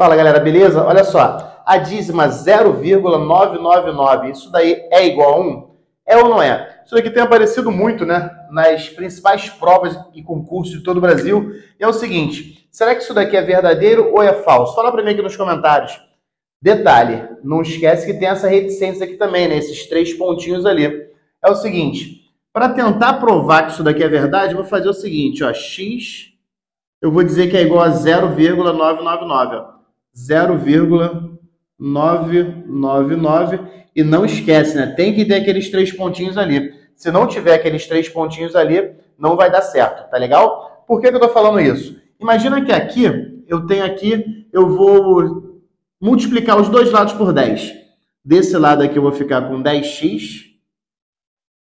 Fala galera, beleza? Olha só, a dízima 0,999, isso daí é igual a 1? É ou não é? Isso daqui tem aparecido muito, né, nas principais provas e concursos de todo o Brasil. E é o seguinte, será que isso daqui é verdadeiro ou é falso? Fala para mim aqui nos comentários. Detalhe, não esquece que tem essa reticência aqui também, né, esses três pontinhos ali. É o seguinte, para tentar provar que isso daqui é verdade, eu vou fazer o seguinte, ó, x, eu vou dizer que é igual a 0,999, ó. 0,999 e não esquece, né? Tem que ter aqueles três pontinhos ali. Se não tiver aqueles três pontinhos ali, não vai dar certo, tá legal? Por que, que eu tô falando isso? Imagina que aqui, eu tenho aqui, eu vou multiplicar os dois lados por 10. Desse lado aqui eu vou ficar com 10x.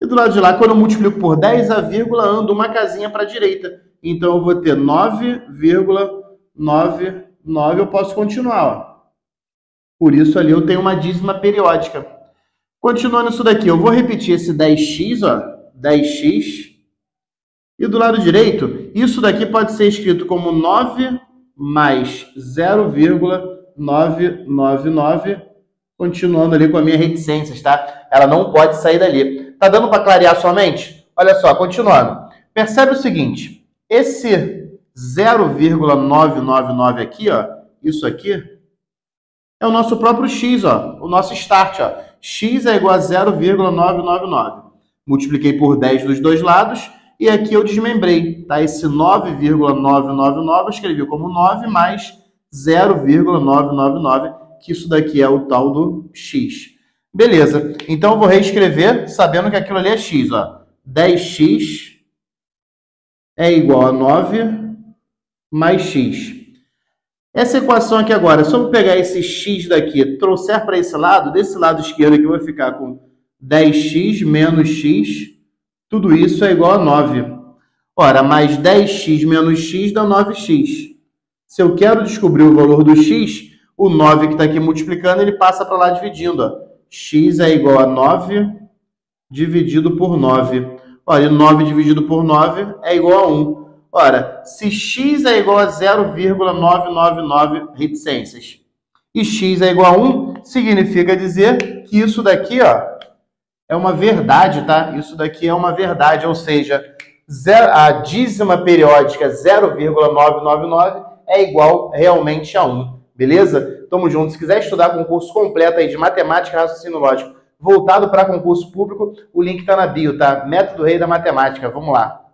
E do lado de lá, quando eu multiplico por 10, a vírgula anda uma casinha para a direita. Então eu vou ter 9,99 9 eu posso continuar. Ó. Por isso ali eu tenho uma dízima periódica. Continuando isso daqui, eu vou repetir esse 10x, ó, 10x. E do lado direito, isso daqui pode ser escrito como 9 mais 0,999, continuando ali com a minha reticência, tá? Ela não pode sair dali. Tá dando para clarear sua mente? Olha só, continuando. Percebe o seguinte, esse 0,999 aqui, ó, isso aqui, é o nosso próprio x, ó, o nosso start, ó. x é igual a 0,999. Multipliquei por 10 dos dois lados e aqui eu desmembrei, tá? Esse 9,999 eu escrevi como 9 mais 0,999, que isso daqui é o tal do x. Beleza, então eu vou reescrever sabendo que aquilo ali é x, ó. 10x é igual a 9 mais x. Essa equação aqui agora, se eu pegar esse x daqui, trouxer para esse lado, desse lado esquerdo aqui eu vou ficar com 10x menos x, tudo isso é igual a 9. Ora, mais 10x menos x dá 9x. Se eu quero descobrir o valor do x, o 9 que está aqui multiplicando, ele passa para lá dividindo. Ó. x é igual a 9 dividido por 9. Olha, 9 dividido por 9 é igual a 1. Ora, se x é igual a 0,999 reticências e x é igual a 1, significa dizer que isso daqui ó, é uma verdade, tá? Isso daqui é uma verdade, ou seja, a dízima periódica 0,999 é igual realmente a 1, beleza? Tamo junto. Se quiser estudar concurso completo aí de matemática e raciocínio lógico voltado para concurso público, o link está na bio, tá? Método Rei da Matemática. Vamos lá.